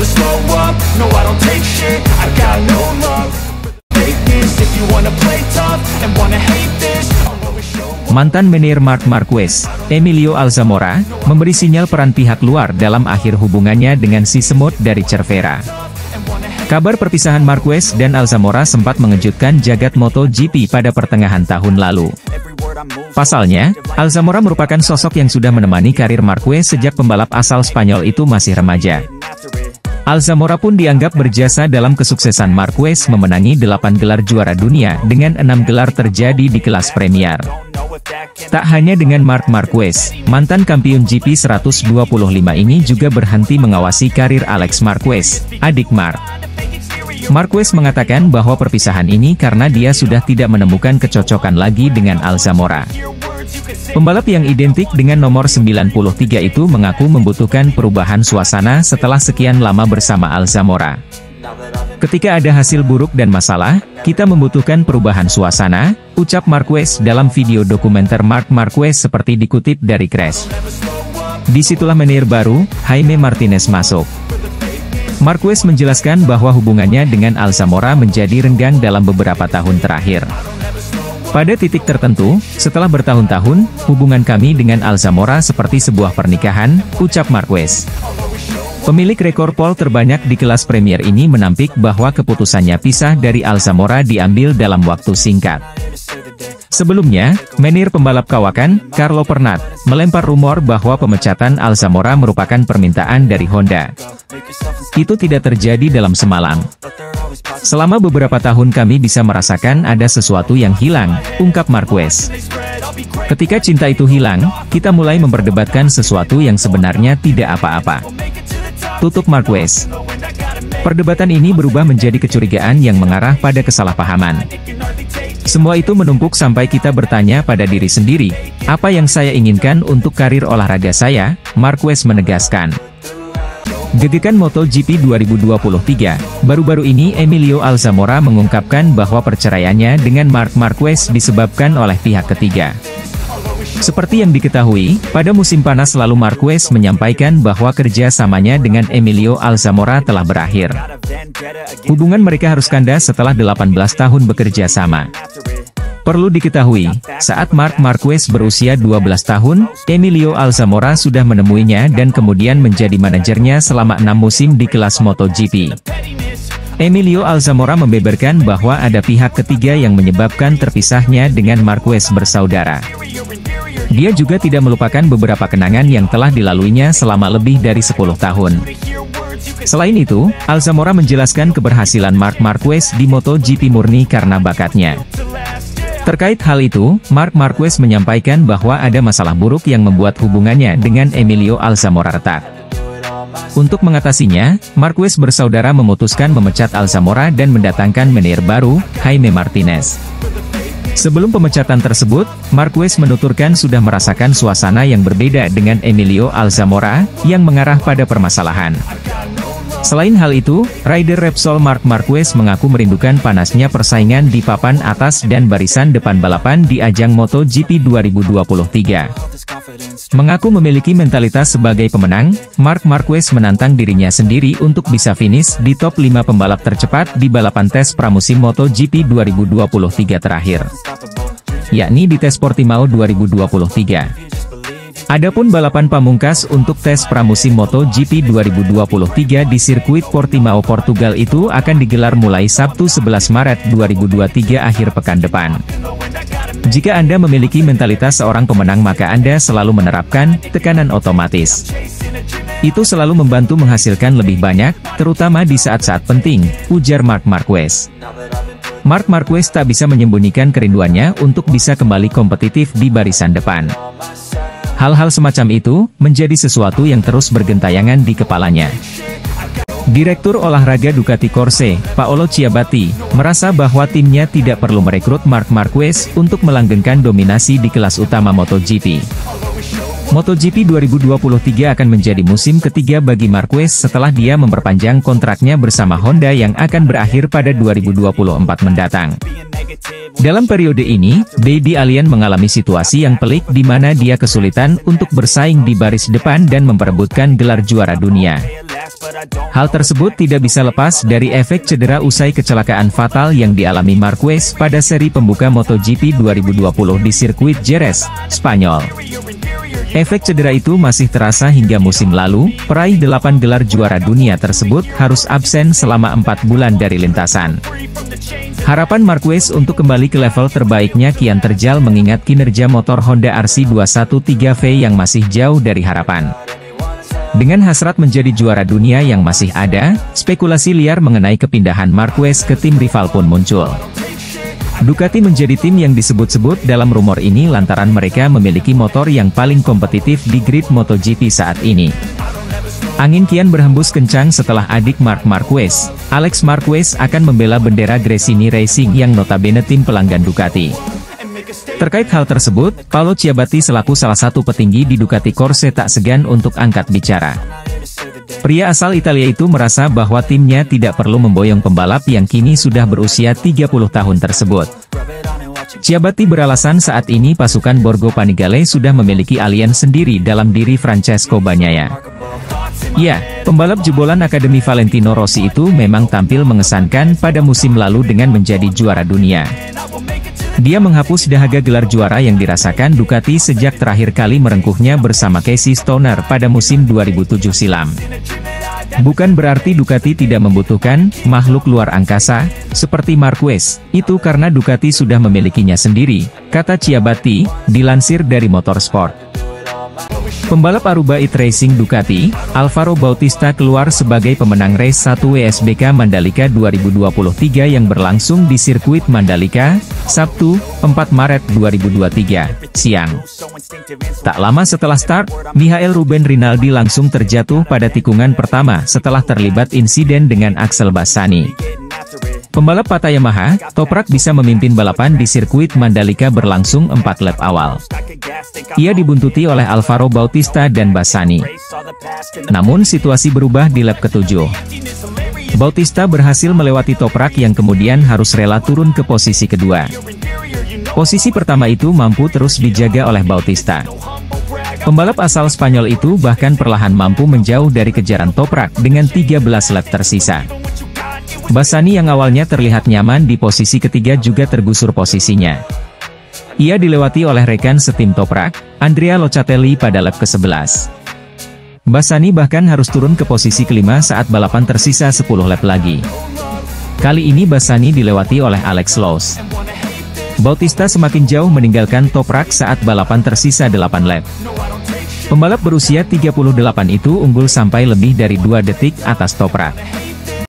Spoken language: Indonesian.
never slow up, no I don't take shit I got no love for the fakeness If you wanna play tough and wanna hate this I'll always show up Mantan menir Mark Marquez, Emilio Alzamora, memberi sinyal peran pihak luar dalam akhir hubungannya dengan si semut dari Cervera. Kabar perpisahan Marquez dan Alzamora sempat mengejutkan jagat MotoGP pada pertengahan tahun lalu. Pasalnya, Alzamora merupakan sosok yang sudah menemani karir Marquez sejak pembalap asal Spanyol itu masih remaja. Alzamora pun dianggap berjasa dalam kesuksesan Marquez memenangi 8 gelar juara dunia dengan 6 gelar terjadi di kelas Premier. Tak hanya dengan Mark Marquez, mantan kampiun GP 125 ini juga berhenti mengawasi karir Alex Marquez, adik Mark. Marquez mengatakan bahwa perpisahan ini karena dia sudah tidak menemukan kecocokan lagi dengan Alzamora. Pembalap yang identik dengan nomor 93 itu mengaku membutuhkan perubahan suasana setelah sekian lama bersama Alzamora. Ketika ada hasil buruk dan masalah, kita membutuhkan perubahan suasana, ucap Marquez dalam video dokumenter Mark Marquez seperti dikutip dari Crash. Di situlah menir baru, Jaime Martinez masuk. Marquez menjelaskan bahwa hubungannya dengan Alzamora menjadi renggang dalam beberapa tahun terakhir. Pada titik tertentu, setelah bertahun-tahun, hubungan kami dengan Alzamora seperti sebuah pernikahan, ucap Marquez. Pemilik rekor pole terbanyak di kelas Premier ini menampik bahwa keputusannya pisah dari Alzamora diambil dalam waktu singkat. Sebelumnya, menir pembalap kawakan, Carlo Pernat, melempar rumor bahwa pemecatan Alzamora merupakan permintaan dari Honda. Itu tidak terjadi dalam semalam. Selama beberapa tahun kami bisa merasakan ada sesuatu yang hilang, ungkap Marquez. Ketika cinta itu hilang, kita mulai memperdebatkan sesuatu yang sebenarnya tidak apa-apa. Tutup Marquez. Perdebatan ini berubah menjadi kecurigaan yang mengarah pada kesalahpahaman. Semua itu menumpuk sampai kita bertanya pada diri sendiri, apa yang saya inginkan untuk karir olahraga saya, Marquez menegaskan. Gegekan MotoGP 2023, baru-baru ini Emilio Alzamora mengungkapkan bahwa perceraiannya dengan Marc Marquez disebabkan oleh pihak ketiga. Seperti yang diketahui, pada musim panas lalu Marquez menyampaikan bahwa kerja samanya dengan Emilio Alzamora telah berakhir. Hubungan mereka harus kandas setelah 18 tahun bekerja sama. Perlu diketahui, saat Mark Marquez berusia 12 tahun, Emilio Alzamora sudah menemuinya dan kemudian menjadi manajernya selama enam musim di kelas MotoGP. Emilio Alzamora membeberkan bahwa ada pihak ketiga yang menyebabkan terpisahnya dengan Marquez bersaudara. Dia juga tidak melupakan beberapa kenangan yang telah dilaluinya selama lebih dari 10 tahun. Selain itu, Alzamora menjelaskan keberhasilan Mark Marquez di MotoGP murni karena bakatnya. Terkait hal itu, Mark Marquez menyampaikan bahwa ada masalah buruk yang membuat hubungannya dengan Emilio Alzamora retak. Untuk mengatasinya, Marquez bersaudara memutuskan memecat Alzamora dan mendatangkan menir baru, Jaime Martinez. Sebelum pemecatan tersebut, Marquez menuturkan sudah merasakan suasana yang berbeda dengan Emilio Alzamora, yang mengarah pada permasalahan. Selain hal itu, rider Repsol Mark Marquez mengaku merindukan panasnya persaingan di papan atas dan barisan depan balapan di ajang MotoGP 2023. Mengaku memiliki mentalitas sebagai pemenang, Mark Marquez menantang dirinya sendiri untuk bisa finish di top 5 pembalap tercepat di balapan tes pramusim MotoGP 2023 terakhir. Yakni di tes Portimao 2023. Adapun balapan pamungkas untuk tes pramusim MotoGP 2023 di sirkuit Portimao Portugal itu akan digelar mulai Sabtu 11 Maret 2023 akhir pekan depan. Jika Anda memiliki mentalitas seorang pemenang maka Anda selalu menerapkan tekanan otomatis. Itu selalu membantu menghasilkan lebih banyak, terutama di saat-saat penting, ujar Mark Marquez. Mark Marquez tak bisa menyembunyikan kerinduannya untuk bisa kembali kompetitif di barisan depan. Hal-hal semacam itu, menjadi sesuatu yang terus bergentayangan di kepalanya. Direktur olahraga Ducati Corse, Paolo Ciabatti, merasa bahwa timnya tidak perlu merekrut Mark Marquez untuk melanggengkan dominasi di kelas utama MotoGP. MotoGP 2023 akan menjadi musim ketiga bagi Marquez setelah dia memperpanjang kontraknya bersama Honda yang akan berakhir pada 2024 mendatang. Dalam periode ini, Baby Alien mengalami situasi yang pelik di mana dia kesulitan untuk bersaing di baris depan dan memperebutkan gelar juara dunia. Hal tersebut tidak bisa lepas dari efek cedera usai kecelakaan fatal yang dialami Marquez pada seri pembuka MotoGP 2020 di sirkuit Jerez, Spanyol. Efek cedera itu masih terasa hingga musim lalu, peraih delapan gelar juara dunia tersebut harus absen selama empat bulan dari lintasan. Harapan Marquez untuk kembali ke level terbaiknya kian terjal mengingat kinerja motor Honda RC213V yang masih jauh dari harapan. Dengan hasrat menjadi juara dunia yang masih ada, spekulasi liar mengenai kepindahan Marquez ke tim rival pun muncul. Ducati menjadi tim yang disebut-sebut dalam rumor ini lantaran mereka memiliki motor yang paling kompetitif di grid MotoGP saat ini. Angin kian berhembus kencang setelah adik Mark Marquez, Alex Marquez akan membela bendera Gresini Racing yang notabene tim pelanggan Ducati. Terkait hal tersebut, Paolo Ciabatti selaku salah satu petinggi di Ducati Corse tak segan untuk angkat bicara. Pria asal Italia itu merasa bahwa timnya tidak perlu memboyong pembalap yang kini sudah berusia 30 tahun tersebut. Ciabatti beralasan saat ini pasukan Borgo Panigale sudah memiliki alien sendiri dalam diri Francesco Bagnaia. Ya, pembalap jebolan Akademi Valentino Rossi itu memang tampil mengesankan pada musim lalu dengan menjadi juara dunia. Dia menghapus dahaga gelar juara yang dirasakan Ducati sejak terakhir kali merengkuhnya bersama Casey Stoner pada musim 2007 silam. Bukan berarti Ducati tidak membutuhkan makhluk luar angkasa, seperti Marquez, itu karena Ducati sudah memilikinya sendiri, kata Ciabatti, dilansir dari Motorsport. Pembalap Aruba It Racing Ducati, Alvaro Bautista keluar sebagai pemenang race 1 WSBK Mandalika 2023 yang berlangsung di sirkuit Mandalika, Sabtu, 4 Maret 2023, siang. Tak lama setelah start, Michael Ruben Rinaldi langsung terjatuh pada tikungan pertama setelah terlibat insiden dengan Axel Bassani. Pembalap Pata Yamaha, Toprak bisa memimpin balapan di sirkuit Mandalika berlangsung 4 lap awal. Ia dibuntuti oleh Alvaro Bautista dan Bassani. Namun situasi berubah di lap ketujuh. Bautista berhasil melewati Toprak yang kemudian harus rela turun ke posisi kedua. Posisi pertama itu mampu terus dijaga oleh Bautista. Pembalap asal Spanyol itu bahkan perlahan mampu menjauh dari kejaran Toprak dengan 13 lap tersisa. Basani yang awalnya terlihat nyaman di posisi ketiga juga tergusur posisinya. Ia dilewati oleh rekan setim Toprak, Andrea Locatelli pada lap ke-11. Basani bahkan harus turun ke posisi kelima saat balapan tersisa 10 lap lagi. Kali ini Basani dilewati oleh Alex Lowe's. Bautista semakin jauh meninggalkan Toprak saat balapan tersisa 8 lap. Pembalap berusia 38 itu unggul sampai lebih dari 2 detik atas Toprak.